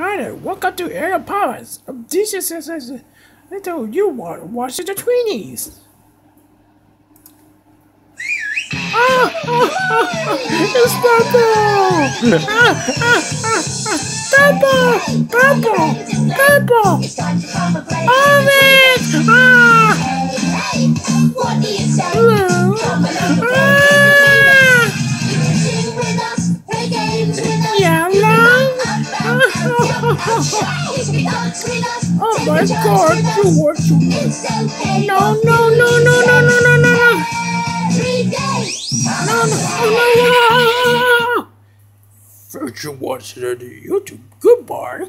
Hi there, welcome to Air. This is, is, is little you want watch the tweenies. Ah, ah, ah, ah, it's Bubble! Ah, ah, ah, ah! Bubble! Orange! Oh my god, you too much. No, no, no, no, no, no, no, no, no. No, oh, no, no, no. First you watch it on YouTube. Goodbye.